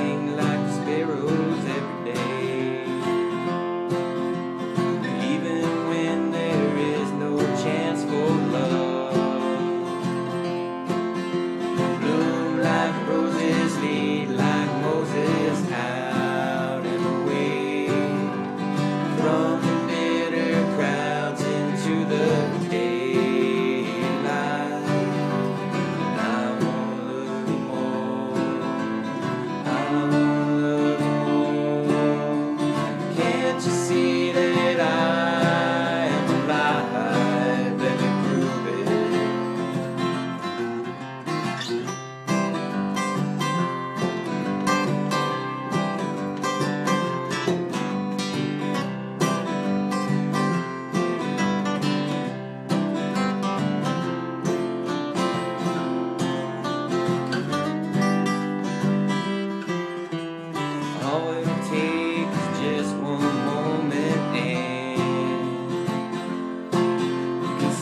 sing like a sparrow.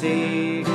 see.